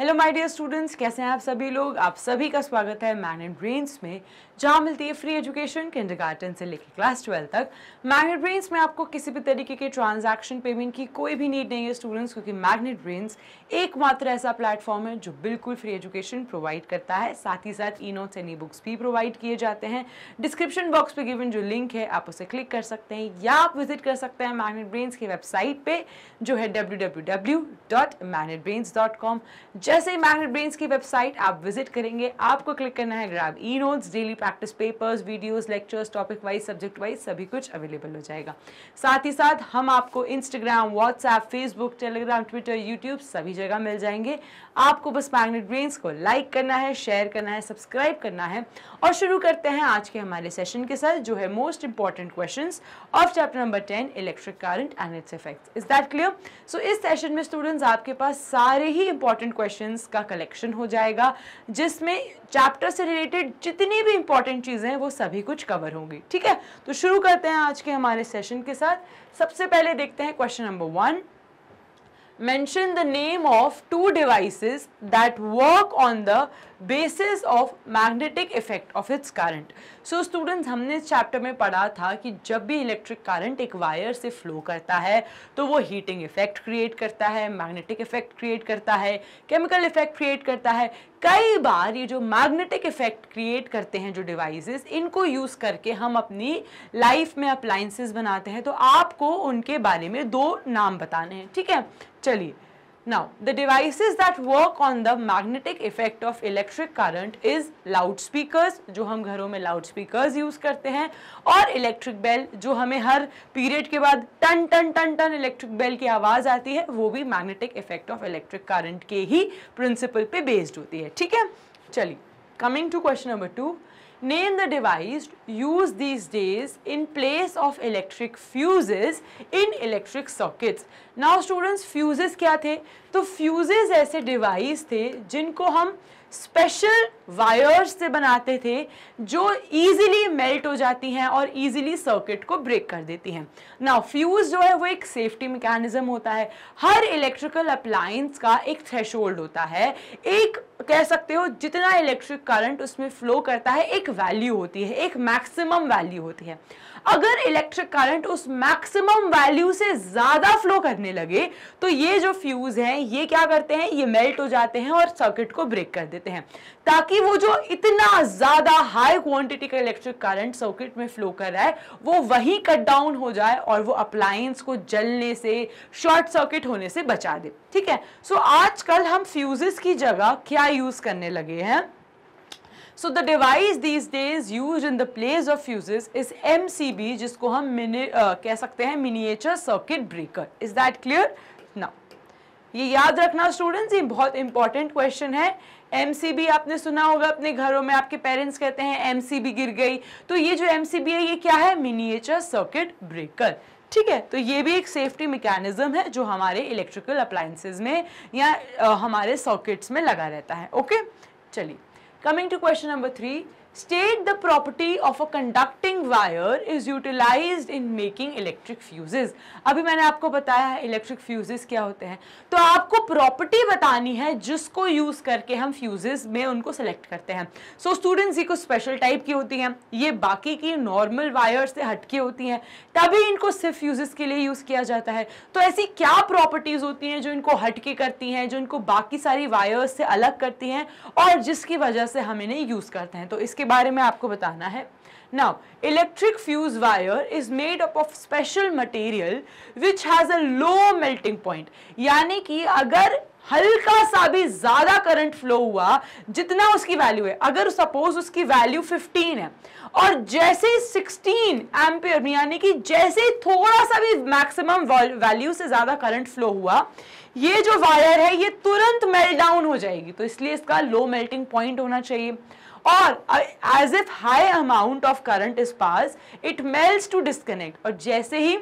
Hello my dear students कैसे हैं आप सभी लोग? आप सभी का स्वागत है मैग्नेट ब्रेन्स में, जहाँ मिलती है फ्री एजुकेशन किंडरगार्टन से लेकर क्लास ट्वेल्व तक। मैग्नेट ब्रेन्स में आपको किसी भी तरीके के ट्रांजैक्शन पेमेंट की कोई भी नीड नहीं है स्टूडेंट्स क्योंकि मैग्नेट ब्रेन्स एकमात्र ऐसा प्लेटफॉर्म है जो बिल्कुल फ्री एजुकेशन प्रोवाइड करता है। साथ ही साथ e notes and e books भी प्रोवाइड किए जाते हैं। डिस्क्रिप्शन बॉक्स पर गिवन जो लिंक है, आप उसे क्लिक कर सकते हैं या आप विज़िट कर सकते हैं मैग्नेट ब्रेन्स की वेबसाइट पर जो है डब्ल्यू जैसे ही मैग्नेट ब्रेन्स की वेबसाइट आप विज़िट करेंगे, आपको क्लिक करना है grab e notes daily practice papers videos lectures topic wise subject wise सभी कुछ अवेलेबल हो जाएगा। साथ ही साथ हम आपको Instagram WhatsApp Facebook Telegram Twitter YouTube सभी जगह मिल जाएँगे। आपको बस मैग्नेट ब्रेन्स को लाइक करना है शेयर करना है सब्सक्राइब करना है और शुरू करते हैं आज के हमारे सेशन के साथ, जो है most important question of chapter number ten electric current and its effects is that clear so इस सेशन में स्टूडेंट्स आपके पास सारे ही इंपॉर्टेंट क्वेश्चन का कलेक्शन हो जाएगा, जिसमें चैप्टर से रिलेटेड जितनी भी इंपॉर्टेंट चीज़ें हैं, वो सभी कुछ कवर होंगी। ठीक है? तो शुरू करते हैं आज के हमारे सेशन के साथ। सबसे पहले देखते हैं question number one mention the name of two devices that work on the basis of magnetic effect of its current so students हमने इस चैप्टर में पढ़ा था कि जब भी इलेक्ट्रिक करंट एक वायर से फ्लो करता है तो वो हीटिंग इफ़ेक्ट क्रिएट करता है मैग्नेटिक इफ़ेक्ट क्रिएट करता है केमिकल इफ़ेक्ट क्रिएट करता है। कई बार ये जो मैग्नेटिक इफ़ेक्ट क्रिएट करते हैं जो डिवाइसेस इनको यूज़ करके हम अपनी लाइफ में अप्लाइंसेस बनाते हैं। तो आपको उनके बारे में दो नाम बताने हैं, ठीक है? चलिए Now, the devices that work on the magnetic effect of electric current is loudspeakers, जो हम घरों में loudspeakers use करते हैं और electric bell जो हमें हर period के बाद टन टन टन टन electric bell की आवाज़ आती है वो भी magnetic effect of electric current के ही principle पे based होती है ठीक है चलिए coming to question number two Name the device used these days in place of electric fuses in electric circuits. Now students fuses क्या थे तो fuses ऐसे device थे जिनको हम स्पेशल वायर्स से बनाते थे, जो इजीली मेल्ट हो जाती हैं और इजीली सर्किट को ब्रेक कर देती हैं। नाउ फ्यूज जो है वो एक सेफ्टी मैकेनिज्म होता है। हर इलेक्ट्रिकल अप्लायंस का एक थ्रेशोल्ड होता है। एक, कह सकते हो, जितना इलेक्ट्रिक करंट उसमें फ्लो करता है, एक वैल्यू होती है, एक मैक्सिमम वैल्यू होती है। अगर इलेक्ट्रिक करंट उस मैक्सिमम वैल्यू से ज़्यादा फ्लो करने लगे तो ये जो फ्यूज हैं ये क्या करते हैं? ये मेल्ट हो जाते हैं और सर्किट को ब्रेक कर देते हैं। ताकि वो जो इतना ज़्यादा हाई क्वांटिटी का इलेक्ट्रिक करंट सर्किट में फ्लो कर रहा है वो वही कट डाउन हो जाए और वो अप्लायंस को जलने से शॉर्ट सर्किट होने से बचा दे। ठीक है? सो so, आजकल हम फ्यूजेस की जगह क्या यूज़ करने लगे हैं? So the device these days use in the place of fuses is M C B जिसको हम मिनी uh, कह सकते हैं miniature circuit breaker is that clear ना ये याद रखना स्टूडेंट्स ये बहुत इंपॉर्टेंट क्वेश्चन है. एमसीबी आपने सुना होगा अपने घरों में आपके पेरेंट्स कहते हैं एमसीबी गिर गई. तो ये जो एमसीबी है ये क्या है? मिनिएचर सर्किट ब्रेकर ठीक है? तो ये भी एक सेफ्टी मैकेनिज्म है जो हमारे इलेक्ट्रिकल अप्लायंसेज में या आ, uh, हमारे सॉकेट्स में लगा रहता है. ओके चलिए. Coming to question number three, state the property of a conducting wire is utilized in making electric fuses. अभी मैंने आपको बताया है इलेक्ट्रिक फ्यूजेस क्या होते हैं। तो आपको प्रॉपर्टी बतानी है जिसको यूज़ करके हम फ्यूजेस में उनको सेलेक्ट करते हैं। So, स्टूडेंट्स ये कुछ स्पेशल टाइप की होती हैं। ये बाकी की नॉर्मल वायर से हटके होती हैं। तभी इनको सिर्फ़ फ्यूजेस के लिए यूज़ किया जाता है। तो ऐसी क्या प्रॉपर्टीज़ होती हैं जो इनको हटके करती हैं जो इनको बाकी सारी वायर्स से अलग करती हैं और जिसकी वजह से हम इन्हें यूज़ करते हैं? तो इसके इसके बारे में आपको बताना है। Now electric fuse wire is made up of special material which has a low melting point यानी कि अगर हल्का सा भी ज़्यादा करंट फ्लो हुआ, जितना उसकी वैल्यू है, अगर सपोज़ उसकी वैल्यू 15 है, और जैसे 16 एम्पियर यानी कि जैसे थोड़ा सा भी मैक्सिमम वैल्यू से ज़्यादा करंट फ्लो हुआ, ये जो वायर है, ये तुरंत मेल्ट डाउन हो जाएगी। तो इसलिए इसका लो मेल्टिंग पॉइंट होना चाहिए। और as if high amount of current is pass it melt to disconnect और जैसे ही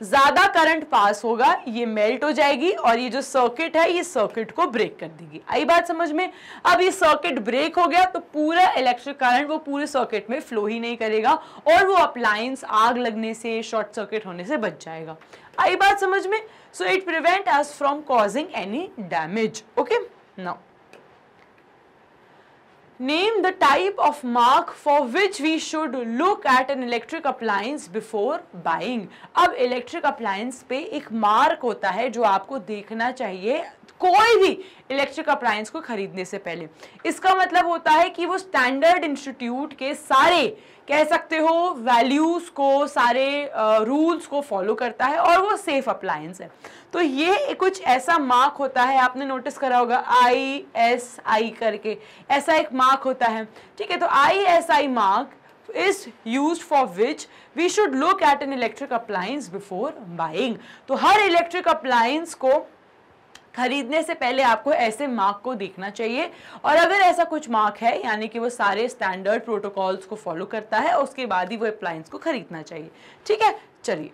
ज़्यादा करंट पास होगा, ये मेल्ट हो जाएगी और ये जो सर्किट है, ये सर्किट को ब्रेक कर देगी। आई बात समझ में? अब ये सर्किट ब्रेक हो गया तो पूरा इलेक्ट्रिक करंट वो पूरे सर्किट में फ्लो ही नहीं करेगा और वो अप्लायंस आग लगने से शॉर्ट सर्किट होने से बच जाएगा। आई बात समझ में? So it prevent us from causing any damage okay now Name the type of mark for which we should look at an electric appliance before buying. अब electric appliance पे एक मार्क होता है जो आपको देखना चाहिए कोई भी इलेक्ट्रिक अप्लायंस को खरीदने से पहले। इसका मतलब होता है कि वो स्टैंडर्ड इंस्टीट्यूट के सारे कह सकते हो वैल्यूज़ को सारे रूल्स uh, को फॉलो करता है और वो सेफ़ अप्लायंस है। तो ये कुछ ऐसा मार्क होता है आपने नोटिस करा होगा आई एस आई करके। ऐसा एक मार्क होता है। ठीक है तो I S I mark is used for which we should look at an electric appliance before buying तो हर इलेक्ट्रिक अप्लायंस को खरीदने से पहले आपको ऐसे मार्क को देखना चाहिए। और अगर ऐसा कुछ मार्क है, यानी कि वो सारे स्टैंडर्ड प्रोटोकॉल्स को फॉलो करता है, उसके बाद ही वो अप्लायंस को खरीदना चाहिए। ठीक है? चलिए।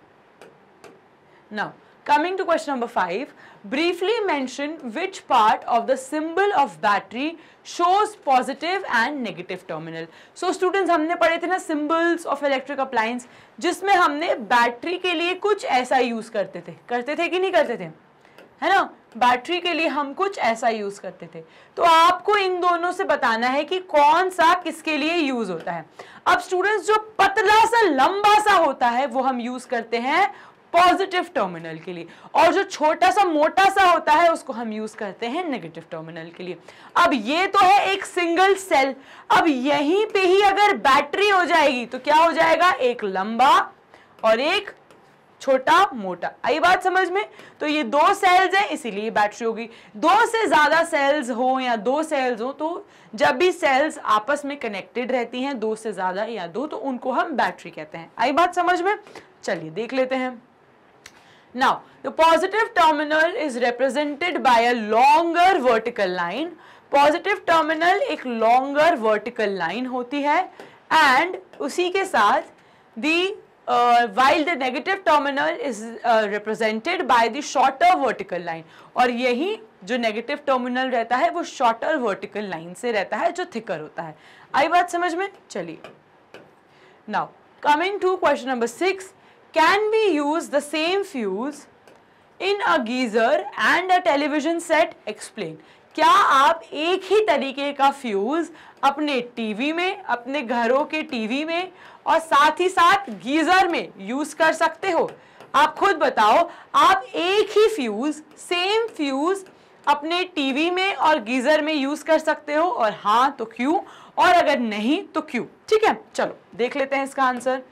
Now coming to question number five briefly mention which part of the symbol of battery shows positive and negative terminal so students हमने पढ़े थे ना सिम्बल्स ऑफ़ इलेक्ट्रिक अप्लायंस जिसमें हमने बैटरी के लिए कुछ ऐसा यूज़ करते थे। करते थे कि नहीं करते थे? है ना? बैटरी के लिए हम कुछ ऐसा यूज़ करते थे। तो आपको इन दोनों से बताना है कि कौन सा किसके लिए यूज़ होता है। अब स्टूडेंट्स जो पतला सा, लंबा सा होता है, वो हम यूज़ करते हैं पॉजिटिव टर्मिनल के लिए। और जो छोटा सा, मोटा सा होता है, उसको हम यूज़ करते हैं नेगेटिव टर्मिनल के लिए। अब ये तो है एक सिंगल सेल अब यहीं पे ही अगर बैटरी हो जाएगी तो क्या हो जाएगा? एक लंबा और एक छोटा मोटा। आई बात समझ में? तो ये दो सेल्स हैं, इसीलिए बैटरी होगी। दो से ज़्यादा सेल्स हो या दो सेल्स हो तो जब भी सेल्स आपस में कनेक्टेड रहती हैं, दो से ज़्यादा या दो तो उनको हम बैटरी कहते हैं। आई बात समझ में? चलिए, देख लेते हैं। Now the positive terminal is represented by a longer vertical line positive terminal एक लॉन्गर वर्टिकल लाइन होती है एंड उसी के साथ दी uh, while the negative terminal is uh, represented by the shorter vertical line और यही जो नेगेटिव टर्मिनल रहता है वो शॉर्टर वर्टिकल लाइन से रहता है जो थिकर होता है। आई बात समझ में? चलिए। Now coming to question number six can be use the same fuse in a geyser and a television set explain क्या आप एक ही तरीके का फ्यूज अपने टीवी में अपने घरों के टीवी में और साथ ही साथ गीजर में यूज़ कर सकते हो। आप खुद बताओ, आप एक ही फ्यूज सेम फ्यूज अपने टीवी में और गीजर में यूज़ कर सकते हो और हाँ तो क्यों? और अगर नहीं तो क्यों? ठीक है, चलो, देख लेते हैं इसका आंसर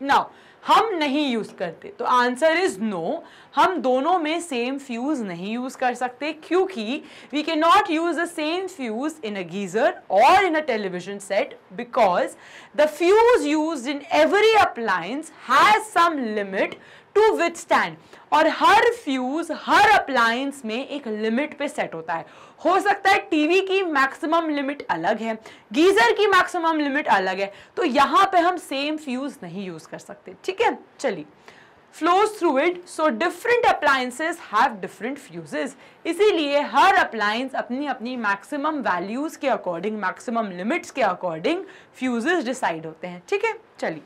नाउ हम नहीं यूज़ करते। तो आंसर इज़ नो हम दोनों में सेम फ्यूज नहीं यूज़ कर सकते, क्योंकि we can not use the same fuse in a geyser और in a television set because the fuse use in every appliance has some limit to withstand और हर फ्यूज हर अप्लायंस में एक limit पे सेट होता है। हो सकता है टीवी की मैक्सिमम लिमिट अलग है, गीजर की मैक्सिमम लिमिट अलग है तो यहाँ पे हम सेम फ्यूज नहीं यूज़ कर सकते। ठीक है? चलिए। Flows through it, so different appliances have different fuses. इसीलिए हर अप्लायंस अपनी अपनी मैक्सिमम वैल्यूज़ के अकॉर्डिंग मैक्सिमम लिमिट्स के अकॉर्डिंग फ्यूजेस डिसाइड होते हैं। ठीक है? चलिए।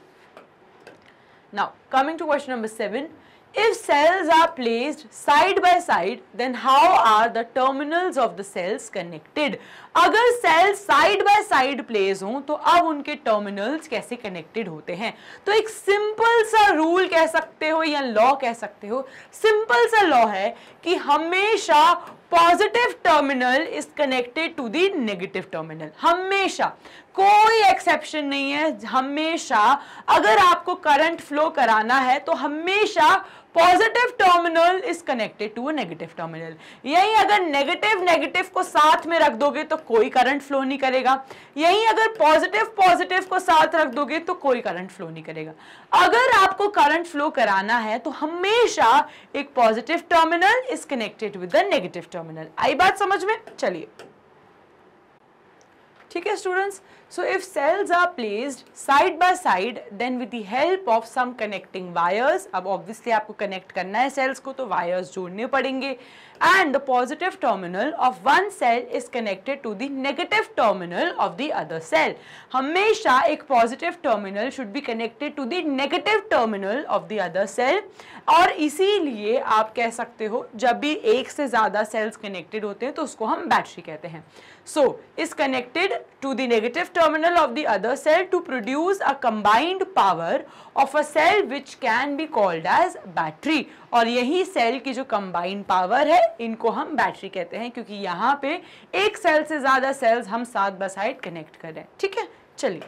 Now coming to question number seven If cells are placed side by side, then how are the terminals of the cells connected? अगर cells side by side place हों तो अब उनके टर्मिनल्स कैसे कनेक्टेड होते हैं? तो एक सिंपल सा रूल कह सकते हो या लॉ कह सकते हो। सिंपल सा लॉ है कि हमेशा positive terminal is connected to the negative terminal हमेशा। कोई एक्सेप्शन नहीं है। हमेशा। अगर आपको करंट फ्लो कराना है तो हमेशा positive terminal is connected to negative terminal. यही अगर नेगेटिव नेगेटिव को साथ में रख दोगे तो कोई करंट फ्लो नहीं करेगा। यही अगर पॉजिटिव पॉजिटिव को साथ रख दोगे तो कोई करंट फ्लो नहीं करेगा। अगर आपको करंट फ्लो कराना है तो हमेशा एक positive terminal is connected with the negative terminal. आई बात समझ में? चलिए। ठीक है students so if cells are placed side by side then with the help of some connecting wires अब ऑब्वियसली आपको कनेक्ट करना है सेल्स को तो वायर्स जोड़ने पड़ेंगे। And the positive terminal of one cell is connected to the negative terminal of the other cell हमेशा एक positive terminal should be connected to the negative terminal of the other cell और इसीलिए आप कह सकते हो, जब भी एक से ज़्यादा सेल्स कनेक्टेड होते हैं तो उसको हम बैटरी कहते हैं। So, is connected to the negative terminal of the other cell to produce a combined power of a cell which can be called as battery. और यही cell की जो combined power है इनको हम battery कहते हैं क्योंकि यहाँ पे एक cell से ज़्यादा cells हम साथ बासाइड connect कर रहे हैं ठीक है चलिए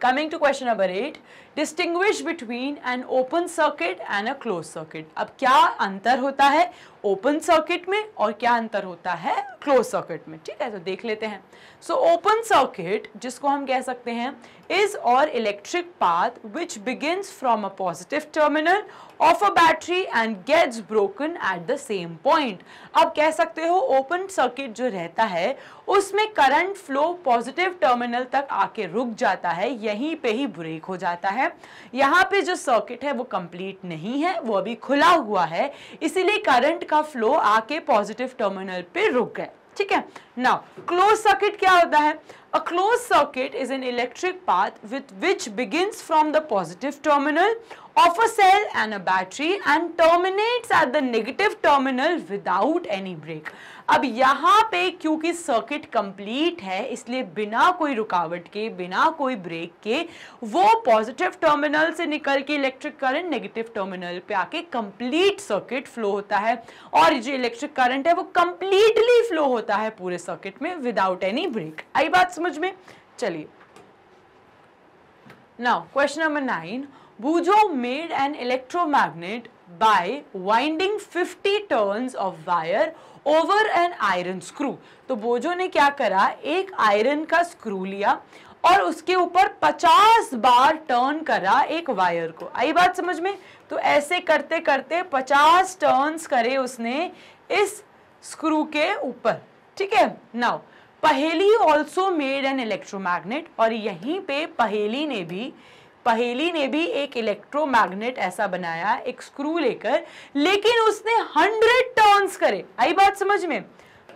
Coming to question number 8, distinguish between an open circuit and a close circuit अब क्या अंतर होता है ओपन सर्किट में और क्या अंतर होता है क्लोज सर्किट में? ठीक है तो देख लेते हैं। सो ओपन सर्किट जिसको हम कह सकते हैं इज़ और electric path which begins from a positive terminal of a battery and gets broken at the same point अब कह सकते हो ओपन सर्किट जो रहता है, उसमें करंट फ्लो पॉजिटिव टर्मिनल तक आके रुक जाता है, यहीं पे ही ब्रेक हो जाता है। यहाँ पे जो सर्किट है, वो कंप्लीट नहीं है, वो अभी खुला हुआ है, इसीलिए करंट का फ्लो आके पॉजिटिव टर्मिनल पे रुक गए ठीक है? नाउ क्लोज सर्किट क्या होता है? A close circuit is an electric path with which begins from the positive terminal of a cell and a battery and terminates at the negative terminal without any break. अब यहाँ पे क्योंकि circuit complete है, इसलिए बिना कोई रुकावट के, बिना कोई ब्रेक के, वो पॉजिटिव टर्मिनल से निकल के इलेक्ट्रिक करंट नेगेटिव टर्मिनल पे आके कंप्लीट सर्किट फ्लो होता है। और जो इलेक्ट्रिक करंट है, वो कंप्लीटली फ्लो होता है पूरे सर्किट में विदाउट एनी ब्रेक आई बात समझ में? चलिए। Now question number nine Bujo made an electromagnet by winding 50 turns of wire over an iron screw तो बोजो ने क्या करा? एक आयरन का स्क्रू लिया और उसके ऊपर 50 बार टर्न करा एक वायर को। आई बात समझ में? तो ऐसे करते करते 50 टर्न्स करे उसने इस स्क्रू के ऊपर। ठीक है? नाउ पहेली ऑल्सो मेड एन इलेक्ट्रोमैग्नेट और यहीं पे पहेली ने भी पहेली ने भी एक इलेक्ट्रोमैग्नेट ऐसा बनाया, एक स्क्रू लेकर, लेकिन उसने हंड्रेड टर्न्स करे। आई बात समझ में?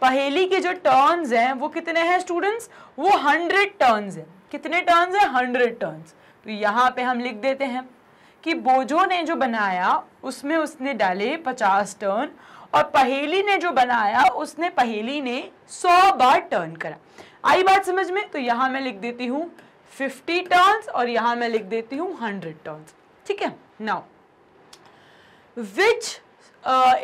पहेली के जो टर्न्स हैं, वो कितने हैं स्टूडेंट्स वो हंड्रेड टर्न्स हैं। कितने टर्न्स हैं? हंड्रेड टर्न्स तो यहाँ पे हम लिख देते हैं कि बोजो ने जो बनाया, उसमें उसने डाले पचास टर्न और पहेली ने जो बनाया, उसने पहेली ने सौ बार टर्न करा। आई बात समझ में? तो यहाँ मैं लिख देती हूँ 50 टर्न्स और यहाँ मैं लिख देती हूँ 100 टर्न्स ठीक है? Now which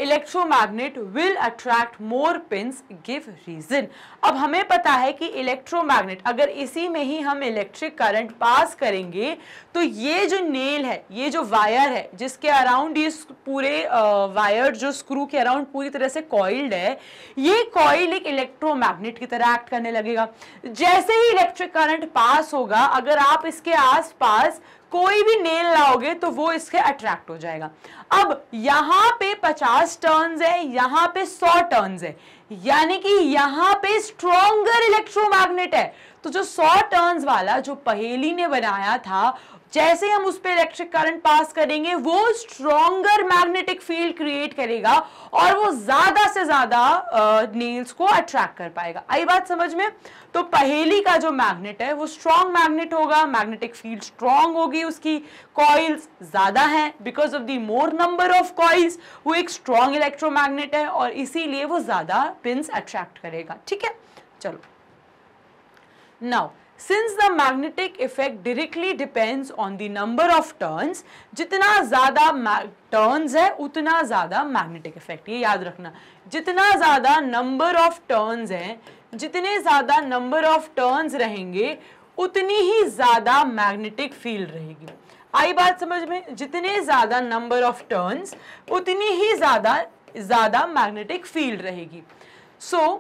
electromagnet will attract more pins give reason अब हमें पता है कि इलेक्ट्रोमैग्नेट अगर इसी में ही हम इलेक्ट्रिक करंट पास करेंगे तो ये जो नेल है, ये जो वायर है, जिसके अराउंड ये पूरे वायर जो स्क्रू के अराउंड पूरी तरह से कॉइल्ड है, ये कॉइल एक इलेक्ट्रोमैग्नेट की तरह एक्ट करने लगेगा। जैसे ही इलेक्ट्रिक करंट पास होगा, अगर आप इसके आसपास कोई भी नेल लाओगे तो वो इसके अट्रैक्ट हो जाएगा। अब यहाँ पे 50 टर्न्स है, यहाँ पे 100 टर्न्स है। यानी कि यहाँ पे स्ट्रॉन्गर इलेक्ट्रोमैग्नेट है। तो जो सौ टर्न्स वाला, जो पहेली ने बनाया था जैसे हम उस पर इलेक्ट्रिक करंट पास करेंगे, वो स्ट्रॉन्गर मैग्नेटिक फ़ील्ड क्रिएट करेगा और वो ज़्यादा से ज़्यादा नेल्स को अट्रैक्ट कर पाएगा। आई बात समझ में? तो पहेली का जो मैग्नेट है, वो स्ट्रॉन्ग मैग्नेट होगा मैग्नेटिक फ़ील्ड स्ट्रॉन्ग होगी, उसकी कॉइल्स ज़्यादा हैं। Because of the more number of coils वो एक स्ट्रॉन्ग इलेक्ट्रोमैग्नेट है और इसीलिए वो ज़्यादा पिंस अट्रैक्ट करेगा। ठीक है? चलो। Now since the magnetic effect directly depends on the number of turns जितना ज़्यादा टर्न्स है उतना ज़्यादा मैग्नेटिक इफ़ेक्ट ये याद रखना। जितना ज़्यादा नंबर ऑफ़ टर्न्स हैं जितने ज़्यादा नंबर ऑफ़ टर्न्स रहेंगे उतनी ही ज़्यादा मैग्नेटिक फ़ील्ड रहेगी। आई बात समझ में? जितने ज़्यादा नंबर ऑफ़ टर्न्स उतनी ही ज़्यादा ज़्यादा मैग्नेटिक फ़ील्ड रहेगी। So so,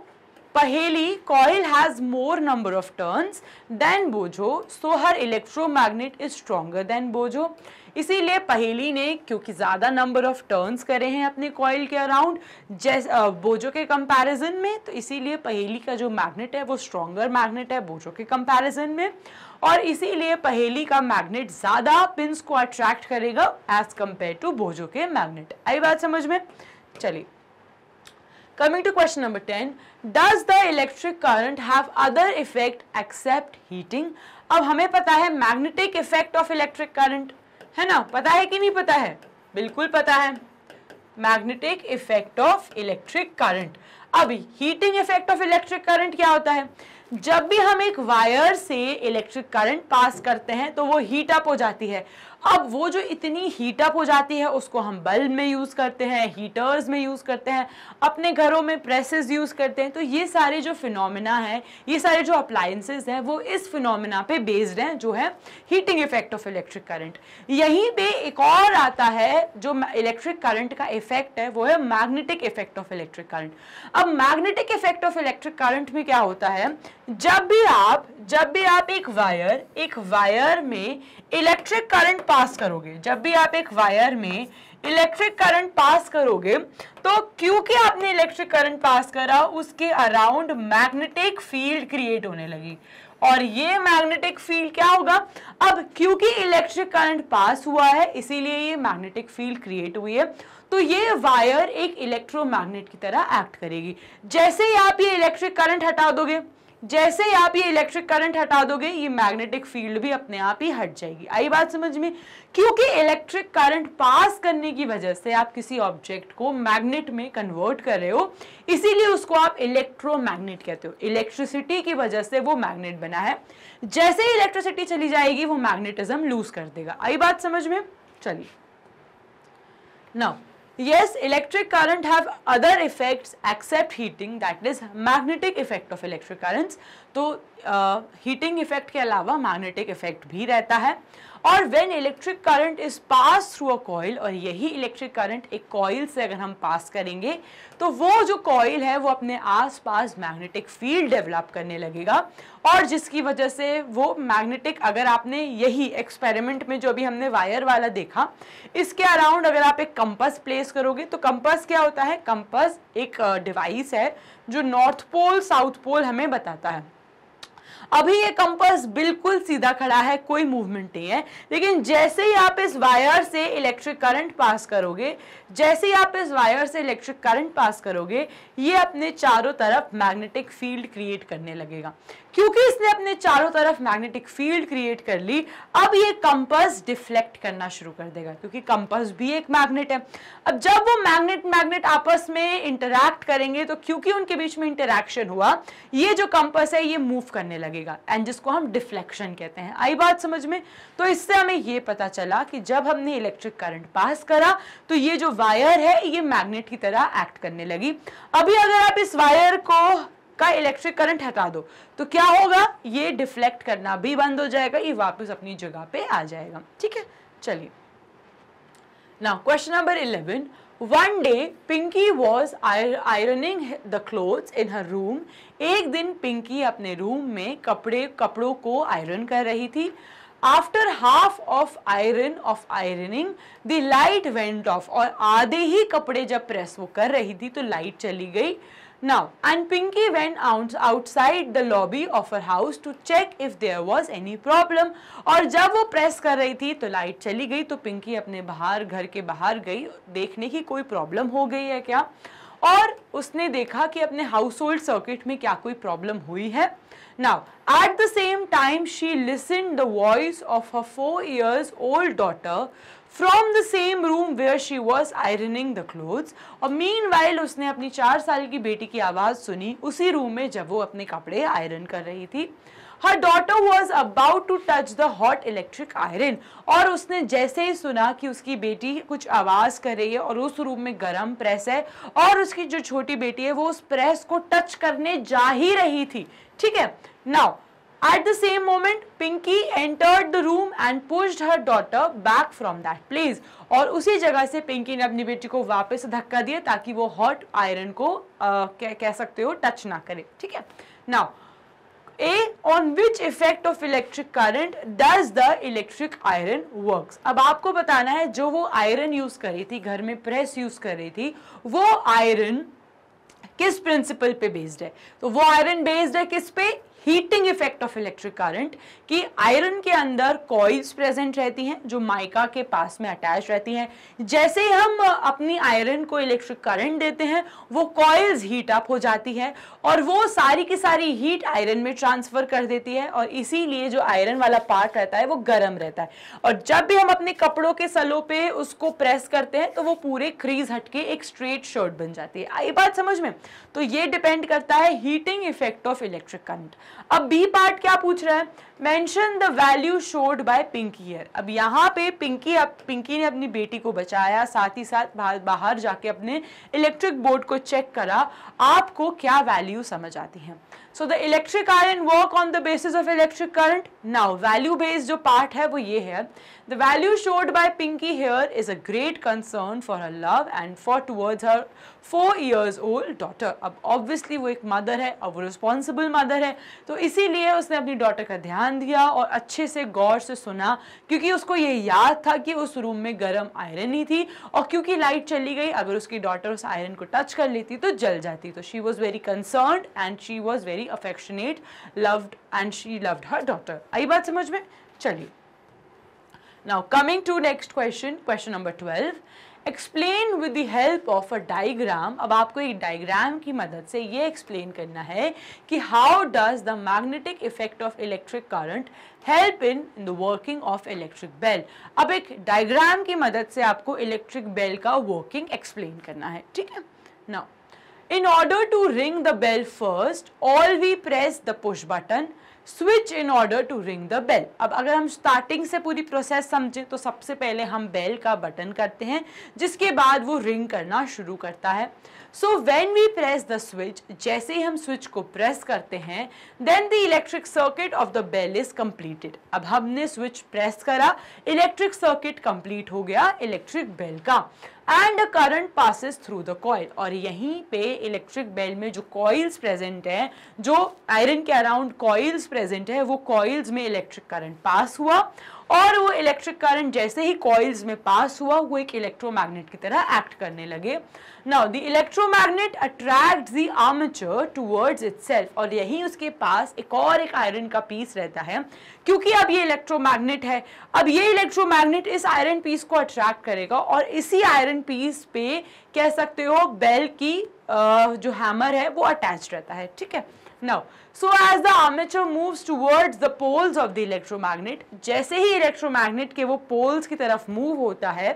Paheli coil has more number of turns than Boojho so her electromagnet is stronger than Boojho इसीलिए पहेली ने, क्योंकि ज़्यादा नंबर ऑफ़ टर्न्स करे हैं अपने कॉइल के अराउंड जैसे बोझो के कंपैरिजन में तो इसीलिए पहेली का जो मैग्नेट है, वो स्ट्रॉन्गर मैग्नेट है बोझो के कंपैरिजन में। और इसीलिए पहेली का मैग्नेट ज़्यादा पिंस को अट्रैक्ट करेगा एज कंपेयर टू बोझो के मैग्नेट आई बात समझ में? चलिए। Coming to question number 10, does the electric current have other effect except heating? अब हमें पता है magnetic effect of electric current है ना? पता है कि नहीं पता है? बिल्कुल पता है। Magnetic effect of electric current अभी heating effect of electric current क्या होता है? जब भी हम एक वायर से इलेक्ट्रिक करंट पास करते हैं तो वो हीट अप हो जाती है। अब वो जो इतनी हीटअप हो जाती है, उसको हम बल्ब में यूज़ करते हैं हीटर्स में यूज़ करते हैं, अपने घरों में प्रेसेस यूज़ करते हैं तो ये सारे जो फिनोमिना है, ये सारे जो अप्लायंसेज हैं, वो इस फिनोमिना पे बेस्ड हैं, जो है heating effect of electric current यहीं पे एक और आता है, जो इलेक्ट्रिक करंट का इफ़ेक्ट है, वो है magnetic effect of electric current अब magnetic effect of electric current में क्या होता है? जब भी आप, जब भी आप एक वायर एक वायर में इलेक्ट्रिक करंट पास करोगे। जब भी आप एक वायर में इलेक्ट्रिक करंट पास करोगे तो क्योंकि आपने इलेक्ट्रिक करंट पास करा, उसके अराउंड मैग्नेटिक फ़ील्ड क्रिएट होने लगी। और ये मैग्नेटिक फ़ील्ड क्या होगा? अब क्योंकि इलेक्ट्रिक करंट पास हुआ है, इसीलिए ये मैग्नेटिक फ़ील्ड क्रिएट हुई है तो ये वायर एक इलेक्ट्रोमैग्नेट की तरह एक्ट करेगी। जैसे ही आप ये इलेक्ट्रिक करंट हटा दोगे जैसे ही आप ये इलेक्ट्रिक करंट हटा दोगे, ये मैग्नेटिक फ़ील्ड भी अपने आप ही हट जाएगी। आई बात समझ में? क्योंकि इलेक्ट्रिक करंट पास करने की वजह से आप किसी ऑब्जेक्ट को मैग्नेट में कन्वर्ट कर रहे हो, इसीलिए उसको आप इलेक्ट्रोमैग्नेट कहते हो। इलेक्ट्रिसिटी की वजह से वो मैग्नेट बना है। जैसे ही इलेक्ट्रिसिटी चली जाएगी, वो मैग्नेटिज्म लूज कर देगा। आई बात समझ में? चलिए। Now yes electric current have other effects except heating that is magnetic effect of electric currents तो uh, heating effect के अलावा magnetic effect भी रहता है और when electric current is pass through a coil और यही इलेक्ट्रिक करंट एक कॉइल से अगर हम पास करेंगे तो वो जो कॉइल है, वो अपने आसपास मैग्नेटिक फ़ील्ड डेवलप करने लगेगा। और जिसकी वजह से वो मैग्नेटिक अगर आपने यही एक्सपेरिमेंट में जो अभी हमने वायर वाला देखा, इसके अराउंड अगर आप एक कंपस प्लेस करोगे तो कंपस क्या होता है? कंपस एक डिवाइस है, जो नॉर्थ पोल साउथ पोल हमें बताता है। अभी ये कंपास बिल्कुल सीधा खड़ा है, कोई मूवमेंट नहीं है। लेकिन जैसे ही आप इस वायर से इलेक्ट्रिक करंट पास करोगे, जैसे ही आप इस वायर से इलेक्ट्रिक करंट पास करोगे, ये अपने चारों तरफ़ मैग्नेटिक फ़ील्ड क्रिएट करने लगेगा। क्योंकि इसने अपने चारों तरफ़ मैग्नेटिक फ़ील्ड क्रिएट कर ली, अब ये कंपस डिफ्लेक्ट करना शुरू कर देगा, क्योंकि कंपस भी एक मैग्नेट है। अब जब वो मैग्नेट मैग्नेट आपस में इंटरैक्ट करेंगे तो क्योंकि उनके बीच में इंटरैक्शन हुआ, ये जो कंपस है, ये मूव करने लगेगा एंड जिसको हम डिफ्लेक्शन कहते हैं। आई बात समझ में? तो इससे हमें ये पता चला कि जब हमने इलेक्ट्रिक करंट पास करा तो ये जो वायर है, ये मैग्नेट की तरह एक्ट करने लगी। अभी अगर आप इस वायर को का इलेक्ट्रिक करंट हटा दो। तो क्या होगा? ये डिफ्लेक्ट करना भी बंद हो जाएगा, ये वापस अपनी जगह पे आ जाएगा। ठीक है? चलिए। Now question number eleven one day Pinky was ironing the clothes in her room एक दिन पिंकी अपने रूम में कपड़े, कपड़ों को आयरन कर रही थी। After half of iron of ironing the light went off और आधे ही कपड़े जब प्रेस वो कर रही थी तो लाइट चली गई। Now, and Pinky went out, outside the lobby of her house to check if there was any problem. और जब वो प्रेस कर रही थी तो लाइट चली गई तो पिंकी अपने बाहर घर के बाहर गई देखने की कोई प्रॉब्लम हो गई है क्या और उसने देखा कि अपने हाउस होल्ड सर्किट में क्या कोई प्रॉब्लम हुई है Now, at the same time, she listened the voice of her four years old daughter from the same room where she was ironing the clothes और मीन वाइल उसने अपनी चार साल की बेटी की आवाज़ सुनी, उसी रूम में जब वो अपने कपड़े आयरन कर रही थी। Her daughter was about to touch the hot electric iron और उसने जैसे ही सुना कि उसकी बेटी कुछ आवाज़ कर रही है और उस रूम में गर्म प्रेस है, और उसकी जो छोटी बेटी है, वो उस प्रेस को टच करने जा ही रही थी। ठीक है? Now At the same moment, Pinky entered the room and pushed her daughter back from that place. और उसी जगह से पिंकी ने अपनी बेटी को वापस धक्का दिया ताकि वो हॉट आयरन को कह, कह सकते हो टच ना करे। ठीक है? Now A on which effect of electric current does the electric iron works अब आपको बताना है जो वो आयरन यूज़ कर रही थी घर में प्रेस यूज़ कर रही थी वो आयरन किस प्रिंसिपल पे बेस्ड है? तो वो आयरन बेस्ड है किस पे? Heating effect of electric current कि आयरन के अंदर कॉइल्स प्रेजेंट रहती हैं, जो माइका के पास में अटैच रहती हैं। जैसे ही हम अपनी आयरन को इलेक्ट्रिक करंट देते हैं, वो कॉइल्स हीट अप हो जाती है और वो सारी की सारी हीट आयरन में ट्रांसफ़र कर देती है और इसीलिए जो आयरन वाला पार्ट रहता है, वो गर्म रहता है। और जब भी हम अपने कपड़ों के सलों पे उसको प्रेस करते हैं तो वो पूरे क्रीज हटके एक स्ट्रेट शर्ट बन जाती है। आई बात समझ में? तो ये डिपेंड करता है heating effect of electric current अब बी पार्ट क्या पूछ रहा है? Mention the value showed by Pinky here अब यहाँ पे पिंकी अब पिंकी ने अपनी बेटी को बचाया, साथ ही साथ बाहर जाके अपने इलेक्ट्रिक बोर्ड को चेक करा। आपको क्या वैल्यू समझ आती है? So the electric iron work on the basis of electric current now value based जो पार्ट है वो ये है। The value showed by Pinky here is a great concern for her love and for towards her four years old daughter अब obviously वो एक mother है और वो रिस्पॉन्सिबल मदर है. तो इसीलिए उसने अपनी डॉटर का ध्यान दिया और अच्छे से गौर से सुना, क्योंकि उसको ये याद था कि उस रूम में गर्म आयरन ही थी और क्योंकि लाइट चली गई, अगर उसकी डॉटर उस आयरन को टच कर लेती तो जल जाती. तो she was very concern and she was very affectionate loved and she loved her daughter आई बात समझ में? चलिए. Now coming to next question question number twelve explain with the help of a diagram अब आपको एक डाइग्राम की मदद से ये एक्सप्लेन करना है कि how does the magnetic effect of electric current help in the working of electric bell अब एक डायग्राम की मदद से आपको इलेक्ट्रिक बेल का वर्किंग एक्सप्लेन करना है, ठीक है? Now in order to ring the bell first all we press the push button switch in order to ring the bell अब अगर हम स्टार्टिंग से पूरी प्रोसेस समझें तो सबसे पहले हम बेल का बटन करते हैं, जिसके बाद वो रिंग करना शुरू करता है। So when we press the switch जैसे ही हम स्विच को प्रेस करते हैं then the electric circuit of the bell is completed अब हमने स्विच प्रेस करा इलेक्ट्रिक सर्किट कंप्लीट हो गया इलेक्ट्रिक बेल का। And current passes through the coil और यहीं पे इलेक्ट्रिक बेल में जो कॉइल्स प्रेजेंट है, जो आयरन के अराउंड कॉइल्स प्रेजेंट है, वो कॉइल्स में इलेक्ट्रिक करंट पास हुआ और वो इलेक्ट्रिक करंट जैसे ही कॉइल्स में पास हुआ, वो एक इलेक्ट्रोमैग्नेट की तरह एक्ट करने लगे। Now the electromagnet attract the armature itself और यही उसके पास एक और एक आयरन का पीस रहता है क्योंकि अब ये इलेक्ट्रोमैग्नेट है। अब ये इलेक्ट्रोमैग्नेट इस आयरन पीस को अट्रैक्ट करेगा और इसी आयरन पीस पे कह सकते हो बेल की जो हैमर है, वो अटैच रहता है, ठीक है? Now so as the armature moves towards the poles of the electromagnet जैसे ही इलेक्ट्रोमैग्नेट के वो पोल्स की तरफ़ मूव होता है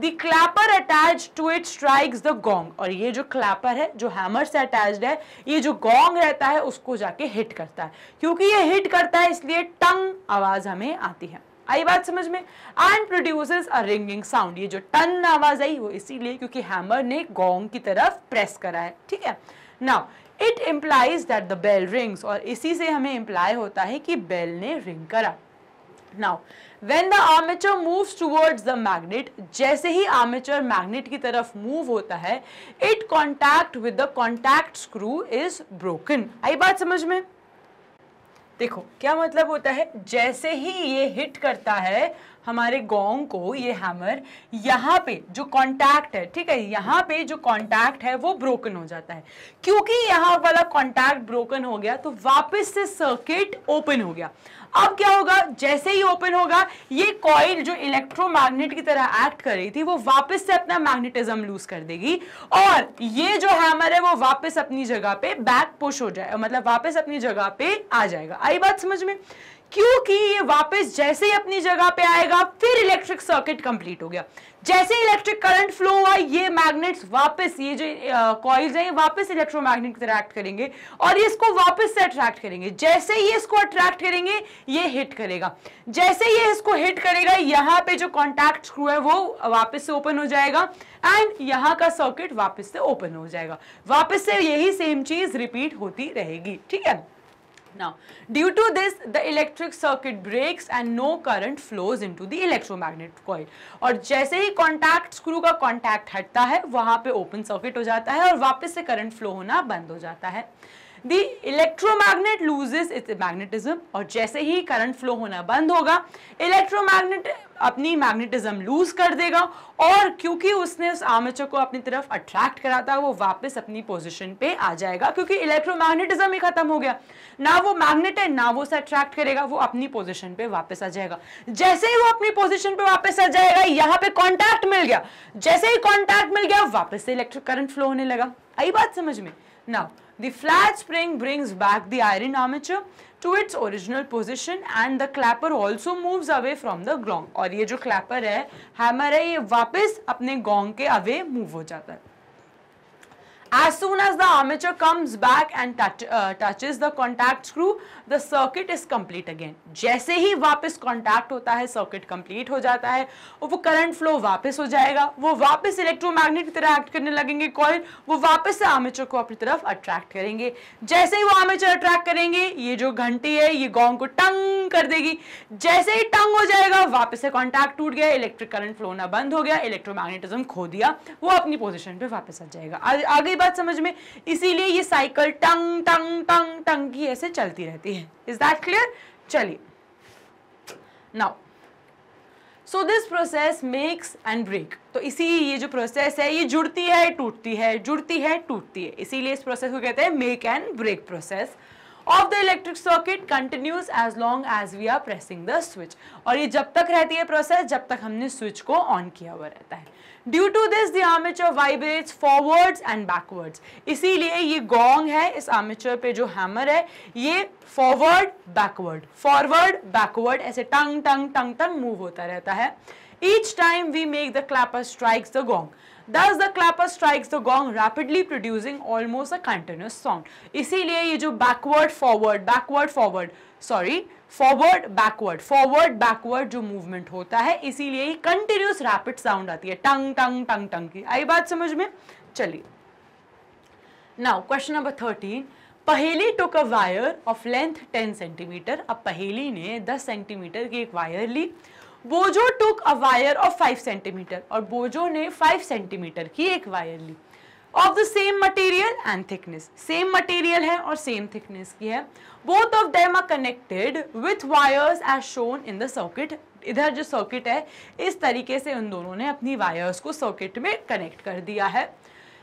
the clapper attach to it strikes the gong और ये जो क्लैपर है, जो हैमर से अटैच्ड है, ये जो गोंग रहता है, उसको जाके हिट करता है। क्योंकि ये हिट करता है, इसलिए टंग आवाज़ हमें आती है। आई बात समझ में? And produces a ringing sound ये जो टन आवाज़ आई, वो इसीलिए क्योंकि हैमर ने गोंग की तरफ़ प्रेस करा है। ठीक है? Now it implies that the bell rings और इसी से हमें इम्प्लाई होता है कि बेल ने रिंग करा। Now when the armature moves towards the magnet जैसे ही आमेचर मैग्नेट की तरफ़ मूव होता है it contact with the contact screw is broken आई बात समझ में? देखो, क्या मतलब होता है? जैसे ही ये हिट करता है, हमारे गोंग को, ये हैमर यहाँ पे जो कांटेक्ट है, ठीक है, यहाँ पे जो कांटेक्ट है, वो ब्रोकन हो जाता है। क्योंकि यहाँ वाला कांटेक्ट ब्रोकन हो गया तो वापस से सर्किट ओपन हो गया। अब क्या होगा? जैसे ही ओपन होगा, ये कॉइल जो इलेक्ट्रोमैग्नेट की तरह एक्ट कर रही थी, वो वापस से अपना मैग्नेटिज्म लूज कर देगी। और ये जो हैमर है, वो वापस अपनी जगह पे बैक पुश हो जाए मतलब वापस अपनी जगह पे आ जाएगा। आई बात समझ में? क्योंकि ये वापस जैसे ही अपनी जगह पे आएगा, फिर इलेक्ट्रिक सर्किट कंप्लीट हो गया। जैसे इलेक्ट्रिक करंट फ्लो हुआ, ये मैग्नेट्स वापस, ये जो कॉइल्स हैं, ये वापस इलेक्ट्रोमैग्नेट की तरह करेंगे और ये इसको वापस से अट्रैक्ट करेंगे। जैसे ये इसको अट्रैक्ट करेंगे, ये हिट करेगा। जैसे ये इसको हिट करेगा, यहाँ पे जो कॉन्टैक्ट स्क्रू है, वो वापस से ओपन हो जाएगा एंड यहाँ का सर्किट वापस से ओपन हो जाएगा। वापस से यही सेम चीज़ रिपीट होती रहेगी, ठीक है? Now, due to this, the electric circuit breaks and no current flows into the electromagnetic coil. और जैसे ही कॉन्टैक्ट स्क्रू का कॉन्टैक्ट हटता है वहाँ पे ओपन सर्किट हो जाता है और वापस से करंट फ्लो होना बंद हो जाता है the electromagnet loses its magnetism और जैसे ही करंट फ्लो होना बंद होगा इलेक्ट्रोमैग्नेट अपनी मैग्नेटिज्म लूज कर देगा और क्योंकि उसने उस आर्मेचर को अपनी तरफ़ अट्रैक्ट करा था, वो वापस अपनी पोजीशन पे आ जाएगा क्योंकि इलेक्ट्रोमैग्नेटिज्म ही खत्म हो गया। ना वो मैग्नेट है, ना वो उसे अट्रैक्ट करेगा, वो अपनी पोजीशन पे वापस आ जाएगा। जैसे ही वो अपनी पोजीशन पे वापस आ जाएगा, यहाँ पे कॉन्टैक्ट मिल गया। जैसे ही कॉन्टैक्ट मिल गया, वापस से इलेक्ट्रिक करंट फ्लो होने लगा। आई बात समझ में? Now The flat spring brings back the iron armature to its original position and the clapper also moves away from the gong. और ये जो clapper है hammer है ये वापस अपने gong के away move हो जाता है As soon as the armature comes back and touch, uh, touches the contact screw, the circuit is complete again. जैसे ही वापस contact होता है circuit complete हो जाता है और वो current flow वापस हो जाएगा वो वापस electromagnet की तरह act करने लगेंगे coil वो वापस से armature को अपनी तरफ़ attract करेंगे जैसे ही वो armature attract करेंगे ये जो घंटी है ये gong को टंग कर देगी जैसे ही टंग हो जाएगा वापस से contact टूट गया इलेक्ट्रिक करंट फ्लो होना बंद हो गया इलेक्ट्रोमैग्नेटिज्म खो दिया वो अपनी पोजिशन पे वापस आ जाएगा आगे बात समझ में? इसीलिए ये साइकिल टंग टंग टंग टंग की ऐसे चलती रहती है। इज़ दैट क्लियर चलिए। Now so this process makes and break तो इसी ये जो प्रोसेस है, ये जुड़ती है, टूटती है, जुड़ती है, टूटती है। इसीलिए इस प्रोसेस को कहते हैं make and break process of the electric circuit continues as long as we are pressing the switch और ये जब तक रहती है प्रोसेस जब तक हमने स्विच को ऑन किया हुआ रहता है। Due to this the vibrate forwards and backwards इसीलिए ये गोंग है, इस आर्मेचर पे जो हैमर है, ये फॉरवर्ड बैकवर्ड फॉरवर्ड बैकवर्ड ऐसे टंग टंग टंग टंग मूव होता रहता है। Each time we make the clapper strikes the gong Thus, the clapper strikes the gong, rapidly producing almost a continuous sound. इसीलिए ये जो backward, forward backward, forward, sorry forward backward forward backward जो movement होता है, इसीलिए ही continuous rapid sound आती है। टंग टंग टंग टंग की। आई बात समझ में? चलिए। Now question number thirteen Paheli took a wire of length 10 centimetre अब पहेली ने 10 सेंटीमीटर की एक wire Lee. Boojho took a wire of 5 centimetre और बोजो ने 5 सेंटीमीटर की एक wire Lee. Of the same material and thickness same material है और सेम थिकनेस की है। Both of them are connected with wires as shown in the circuit इधर जो सर्किट है, इस तरीके से उन दोनों ने अपनी वायर्स को सर्किट में कनेक्ट कर दिया है।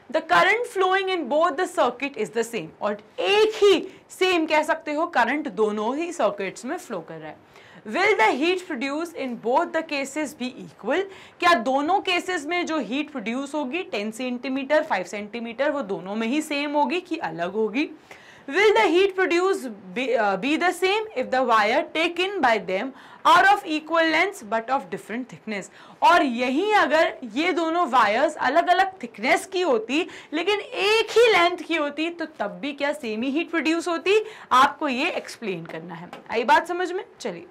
The current flowing in both the circuit is the same और एक ही सेम कह सकते हो करंट दोनों ही सर्किट्स में फ्लो कर रहा है। Will the heat produce in both the cases be equal क्या दोनों केसेस में जो हीट प्रोड्यूस होगी 10 सेंटीमीटर 5 सेंटीमीटर वो दोनों में ही सेम होगी कि अलग होगी? The heat produced be, uh, be the same if the wire taken by them are of equal length but of different thickness? और यही अगर ये दोनों वायर्स अलग अलग थिकनेस की होती लेकिन एक ही लेंथ की होती तो तब भी क्या सेम ही हीट प्रोड्यूस होती? आपको ये एक्सप्लेन करना है। आई बात समझ में? चलिए।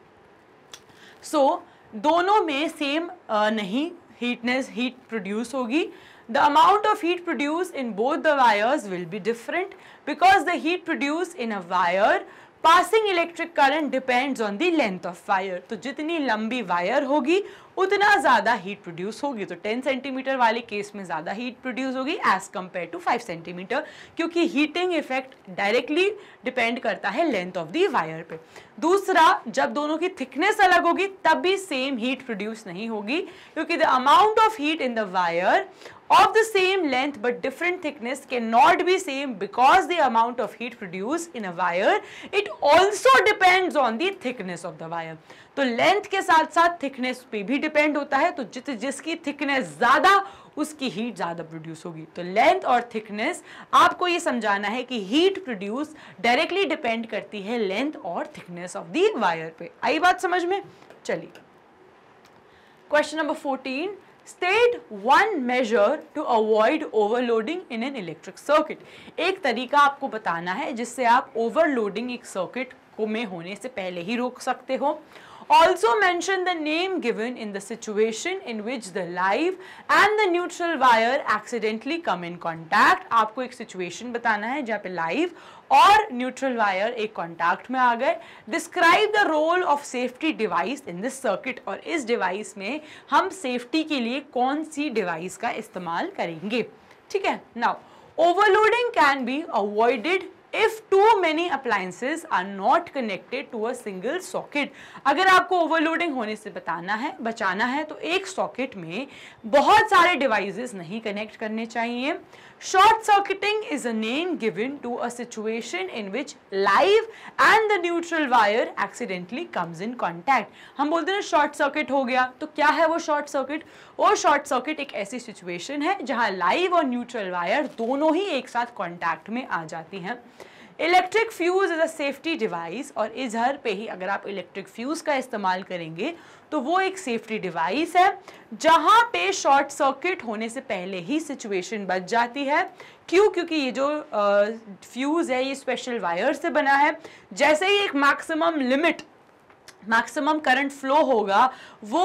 सो दोनों में सेम नहीं हीटनेस हीट प्रोड्यूस होगी। The amount of heat produce in both the wires will be different because the heat produce in a wire passing electric current depends on the length of wire तो जितनी लंबी wire होगी, उतना ज़्यादा heat produce होगी। तो 10 centimetre वाले case में ज़्यादा हीट प्रोड्यूस होगी एज कंपेयर टू 5 सेंटीमीटर क्योंकि हीटिंग इफ़ेक्ट डायरेक्टली डिपेंड करता है लेंथ ऑफ़ दी वायर पे। दूसरा, जब दोनों की थिकनेस अलग होगी, तब भी सेम हीट प्रोड्यूस नहीं होगी, क्योंकि the amount of heat in the wire of the same length but different thickness cannot be same because the amount of heat produced in a wire, it also depends on the thickness of the wire. तो length के साथ साथ thickness पे भी depend होता है तो जित जिसकी थिकनेस ज़्यादा, उसकी हीट ज़्यादा प्रोड्यूस होगी। तो लेंथ और थिकनेस आपको ये समझाना है कि हीट प्रोड्यूस डायरेक्टली डिपेंड करती है लेंथ और थिकनेस ऑफ़ दी वायर पे। आई बात समझ में? चलिए। Question number fourteen state one measure to avoid overloading in an electric circuit एक तरीका आपको बताना है जिससे आप ओवरलोडिंग एक सर्किट को में होने से पहले ही रोक सकते हो Also mention the name given in the situation in which the live and the neutral wire accidentally come in contact. आपको एक situation बताना है जहाँ पे live और न्यूट्रल वायर एक कॉन्टैक्ट में आ गए। Describe the role of safety device in this circuit और इस डिवाइस में हम सेफ्टी के लिए कौन सी डिवाइस का इस्तेमाल करेंगे। ठीक है? Now overloading can be avoided if too many appliances are not connected to a single socket अगर आपको ओवरलोडिंग होने से बताना है बचाना है तो एक सॉकेट में बहुत सारे डिवाइसेस नहीं कनेक्ट करने चाहिए Short circuiting is a name given to a situation in which live and the neutral wire accidentally comes in contact. हम बोलते हैं short circuit हो गया तो क्या है वो short circuit? वो short circuit एक ऐसी situation है जहाँ live और neutral wire दोनों ही एक साथ contact में आ जाती हैं electric fuse is a safety device और इधर पे ही अगर आप इलेक्ट्रिक फ्यूज़ का इस्तेमाल करेंगे तो वो एक सेफ्टी डिवाइस है, जहाँ पे शॉर्ट सर्किट होने से पहले ही सिचुएशन बच जाती है। क्यों? क्योंकि ये जो फ्यूज़ है, ये स्पेशल वायर से बना है। जैसे ही एक maximum limit maximum current flow होगा, वो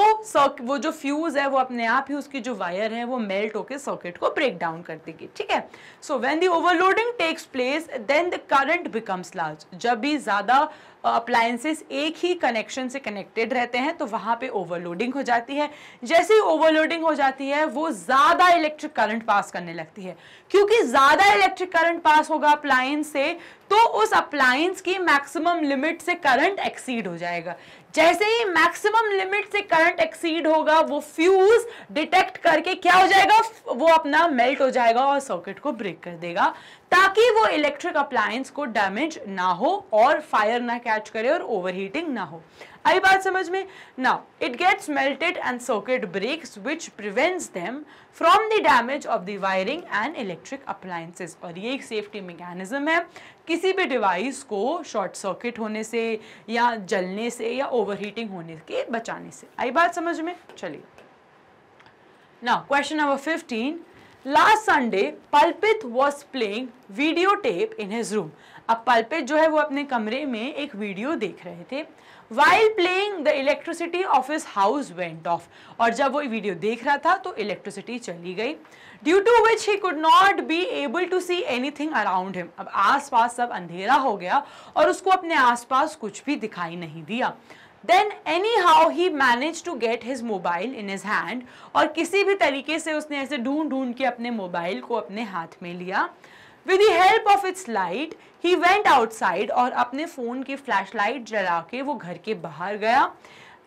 वो जो फ्यूज है, वो अपने आप ही उसकी जो वायर है, वो मेल्ट होकर सर्किट को ब्रेक डाउन कर देगी, ठीक है? So when the overloading takes place then the current becomes large जब भी ज़्यादा अप्लायंसेस एक ही कनेक्शन से कनेक्टेड रहते हैं तो वहाँ पे ओवरलोडिंग हो जाती है। जैसे ही ओवरलोडिंग हो जाती है, वो ज़्यादा इलेक्ट्रिक करंट पास करने लगती है। क्योंकि ज़्यादा इलेक्ट्रिक करंट पास होगा अप्लायंस से तो उस अप्लायंस की मैक्सिमम लिमिट से करंट एक्सीड हो जाएगा। जैसे ही मैक्सिमम लिमिट से करंट एक्सीड होगा, वो फ्यूज डिटेक्ट करके क्या हो जाएगा? वो अपना मेल्ट हो जाएगा और सर्किट को ब्रेक कर देगा, ताकि वो इलेक्ट्रिक अप्लायंस को डैमेज ना हो और फायर ना कैच करे और ओवरहीटिंग ना हो। आई बात समझ में? ना it gets melted and circuit breaks which prevents them from the damage of the wiring and electric appliances और ये एक सेफ्टी मैकेनिज्म है। किसी भी डिवाइस को शॉर्ट सर्किट होने से या जलने से या ओवरहीटिंग होने के बचाने से। आई बात समझ में? चलिए। Now question number fifteen last Sunday Pulkit was playing video tape in his room अब पल्पित जो है वो अपने कमरे में एक वीडियो देख रहे थे। While playing the electricity of his house went off और जब वो वीडियो देख रहा था तो इलेक्ट्रिसिटी चली गई। Due to which he could not be able to see anything around him अब आसपास सब अंधेरा हो गया और उसको अपने आसपास कुछ भी दिखाई नहीं दिया। Then anyhow he manage to get his mobile in his hand और किसी भी तरीके से उसने ऐसे ढूंढ ढूंढ के अपने मोबाइल को अपने हाथ में लिया। With the help of its light he went outside और अपने फ़ोन की फ्लैश लाइट जला के वो घर के बाहर गया।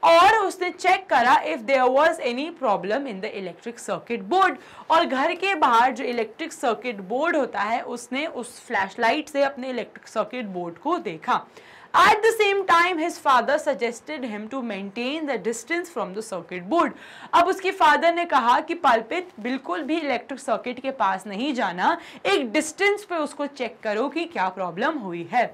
और उसने चेक करा if there was any problem in the electric circuit board और घर के बाहर जो इलेक्ट्रिक सर्किट बोर्ड होता है उसने उस फ्लैश लाइट से अपने इलेक्ट्रिक सर्किट बोर्ड को देखा. At the same time, his father suggested him to maintain the distance from the circuit board. अब उसके फादर ने कहा कि पल्पित बिल्कुल भी इलेक्ट्रिक सर्किट के पास नहीं जाना. एक डिस्टेंस पे उसको चेक करो कि क्या प्रॉब्लम हुई है.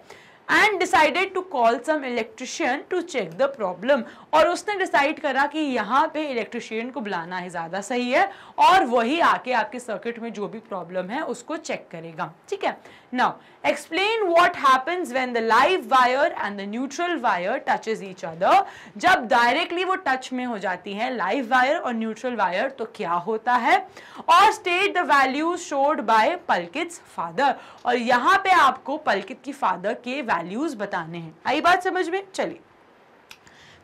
And decided to call some electrician to check the problem और उसने डिसाइड करा कि यहाँ पे इलेक्ट्रिशियन को बुलाना है ज़्यादा सही है और वही आके आपके सर्किट में जो भी प्रॉब्लम है उसको चेक करेगा। ठीक है? Now explain what happens when the live wire and the neutral wire touches each other जब डायरेक्टली वो टच में हो जाती है लाइव वायर और न्यूट्रल वायर तो क्या होता है? और state the values showed by Pulkit's father और यहाँ पे आपको पलकित की फादर के वैल्यूज़ बताने हैं। आई बात समझ में? चलिए।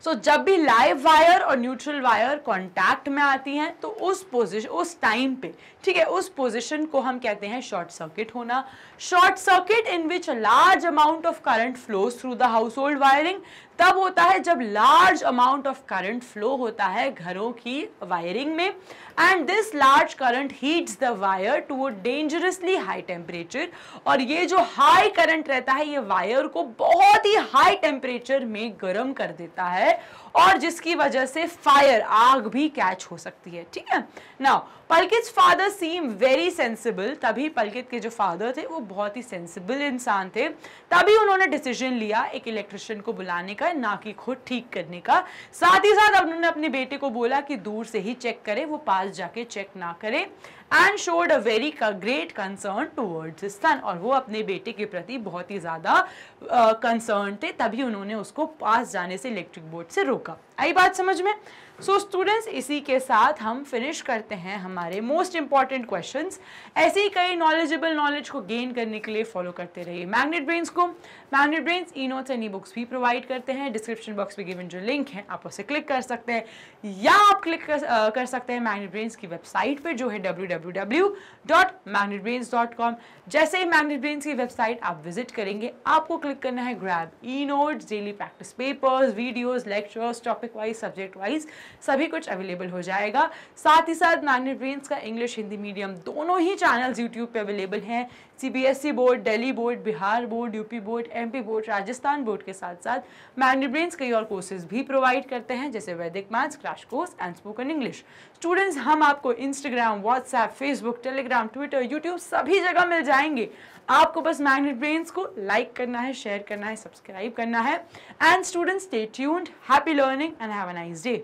सो so, जब भी लाइव वायर और न्यूट्रल वायर कांटेक्ट में आती हैं तो उस पोजिशन उस टाइम पे ठीक है उस पोजिशन को हम कहते हैं शॉर्ट सर्किट होना। Short circuit in which large amount of current flow through the household wiring तब होता है जब large amount of current flow होता है घरों की वायरिंग में। And this large current heats the wire to a dangerously high temperature और ये जो हाई करंट रहता है, ये वायर को बहुत ही हाई टेम्परेचर में गर्म कर देता है। और जिसकी वजह से फायर, आग भी कैच हो सकती है, ठीक है? Now Pulkit father seem very sensible तभी पलकित के जो फादर थे, वो बहुत ही सेंसिबल इंसान थे। तभी उन्होंने डिसीज़न लिया एक इलेक्ट्रिशियन को बुलाने का, ना कि खुद ठीक करने का। साथ ही साथ उन्होंने अपने बेटे को बोला कि दूर से ही चेक करे, वो पास जाके चेक ना करे। And showed a very great concern towards son और वो अपने बेटे के प्रति बहुत ही ज़्यादा कंसर्न थे, तभी उन्होंने उसको पास जाने से इलेक्ट्रिक बोर्ड से रोका। आई बात समझ में? सो so, स्टूडेंट्स इसी के साथ हम फिनिश करते हैं हमारे मोस्ट इंपॉर्टेंट क्वेश्चंस ऐसे ही कई नॉलेजेबल नॉलेज को गेन करने के लिए फॉलो करते रहिए मैग्नेट ब्रेन्स को. Magnet Brains e notes and e books भी प्रोवाइड करते हैं. डिस्क्रिप्शन बॉक्स में गिवन जो लिंक है आप उसे क्लिक कर सकते हैं. या आप क्लिक कर, आ, कर सकते हैं मैग्नेट ब्रेन्स की वेबसाइट पर जो है डब्ल्यू जैसे ही मैग्नेट ब्रेन्स की वेबसाइट आप विज़िट करेंगे आपको क्लिक करना है grab e notes daily practice papers videos lectures topic wise subject wise सभी कुछ अवेलेबल हो जाएगा। साथ ही साथ मैग्नेट ब्रेन्स का इंग्लिश हिंदी मीडियम दोनों ही चैनल्स यूट्यूब पे अवेलेबल हैं। CBSE board Delhi board Bihar board UP board MP board Rajasthan board के साथ साथ मैग्नेट ब्रेन्स कई और कोर्सेज भी प्रोवाइड करते हैं, जैसे Vedic maths crash course and spoken English students हम आपको Instagram WhatsApp Facebook Telegram Twitter YouTube सभी जगह मिल जाएँगे। आपको बस मैग्नेट ब्रेन्स को लाइक करना है शेयर करना है सब्सक्राइब करना है। And students stay tuned happy learning and have a nice day